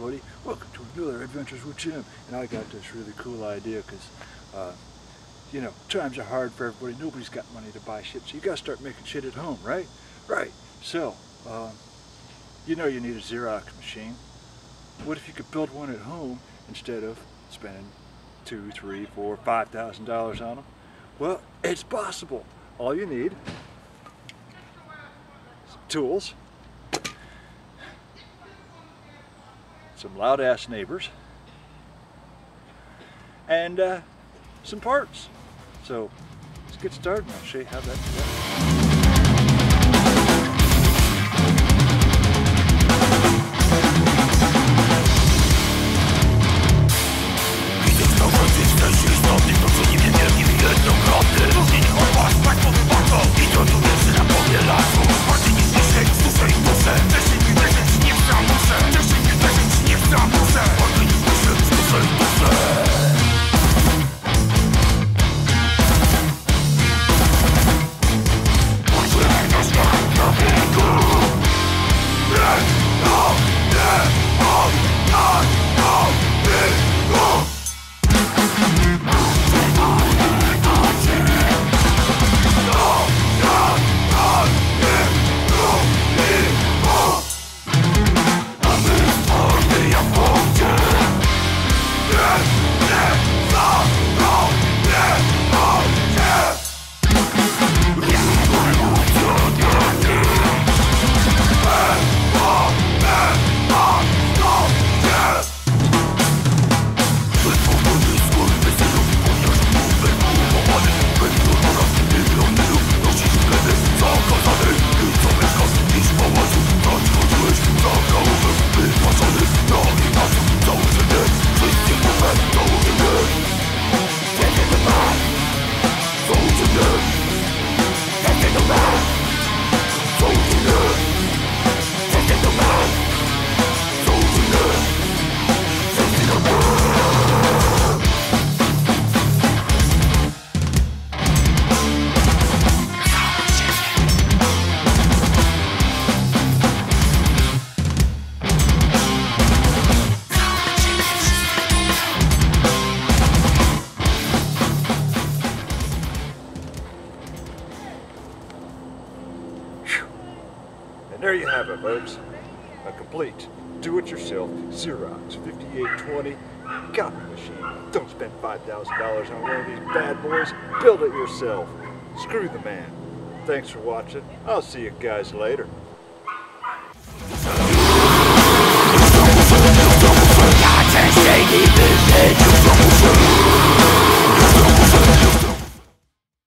everybody. Welcome to another Adventures with Jim. And I got this really cool idea because, uh, you know, times are hard for everybody. Nobody's got money to buy shit, so you got to start making shit at home, right? Right. So, uh, you know you need a Xerox machine. What if you could build one at home instead of spending two, three, four, five thousand dollars on them? Well, it's possible. All you need tools, some loud ass neighbors, and uh, some parts. So let's get started and I'll show you how that's done. And there you have it, folks. A complete do-it-yourself Xerox 5820 copy machine. Don't spend $5,000 on one of these bad boys. Build it yourself. Screw the man. Thanks for watching. I'll see you guys later.